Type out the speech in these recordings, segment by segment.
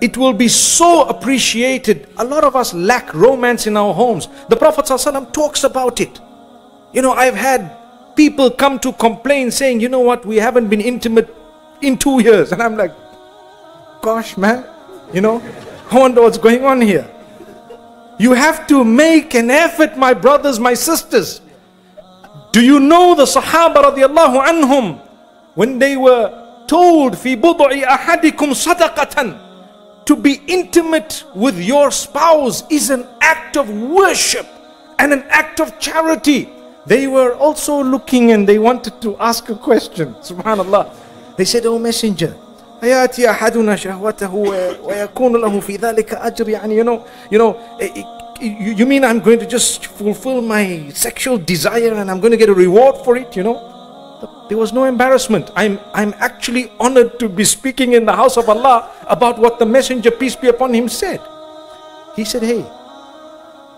it will be so appreciated. A lot of us lack romance in our homes. The Prophet ﷺ talks about it. You know, I've had people come to complain saying, you know what, we haven't been intimate in two years. And I'm like, gosh, man, you know, I wonder what's going on here. You have to make an effort, my brothers, my sisters. Do you know the Sahaba radiallahu anhum when they were told, fi budu'i ahadikum sadaqatan, to be intimate with your spouse is an act of worship and an act of charity. They were also looking and they wanted to ask a question. Subhanallah. They said, Oh Messenger, يأتي أحدنا شهوته ويكون له في ذلك أجر يعني you know you know you mean I'm going to just fulfill my sexual desire and I'm going to get a reward for it you know there was no embarrassment I'm I'm actually honored to be speaking in the house of Allah about what the messenger peace be upon him said he said hey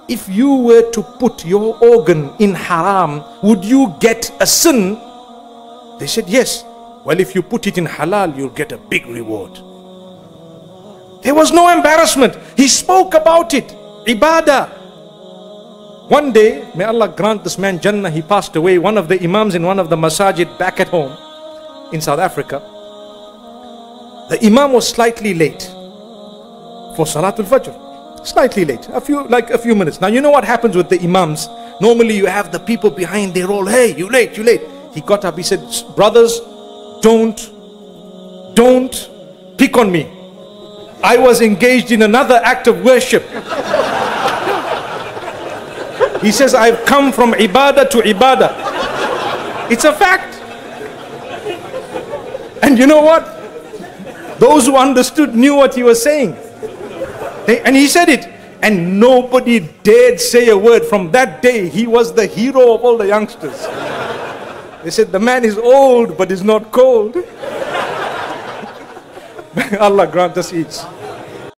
if you were to put your organ in haram would you get a sin they said yes well, if you put it in halal, you'll get a big reward. There was no embarrassment. He spoke about it. Ibadah. One day, may Allah grant this man Jannah, he passed away. One of the Imams in one of the masajid back at home in South Africa. The Imam was slightly late for Salatul Fajr. Slightly late, a few like a few minutes. Now you know what happens with the Imams. Normally you have the people behind, they're all, hey, you late, you late. He got up, he said, brothers, don't, don't pick on me. I was engaged in another act of worship. He says, I've come from ibadah to ibadah. It's a fact. And you know what? Those who understood knew what he was saying. They, and he said it. And nobody dared say a word. From that day, he was the hero of all the youngsters. They said, the man is old but is not cold. Allah grant us each.